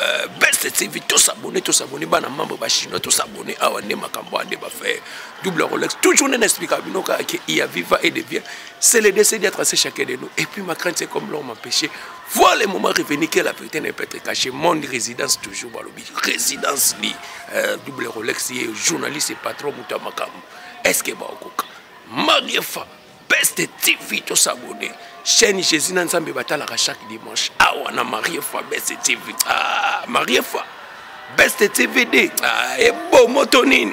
Euh, best tv tosabone tosabone bana mambo bachinois tosabone awa nde makambo ande bafaire double rolex toujours nde naexplika bino kaka ke iya viva et devient c'est le décédé à tracer chacun de nous et puis ma crainte c'est comme l'homme empêché voir le moment revenu que la vérité ne peut être cachée monde résidence toujours balobi résidence li euh, double rolex ye journaliste et patron moto ya makambo est ce que baokoka mariefa Best TV to s'abonner. Chaîne Jésus na Nzambe batalaka chaque dimanche. Awa na Marie Foi Best TV. Ah, Marie Foi. Best TVD. Ah, et bon motonini.